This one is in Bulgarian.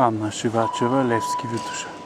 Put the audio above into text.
Анна Шивачева, Левски Витоша.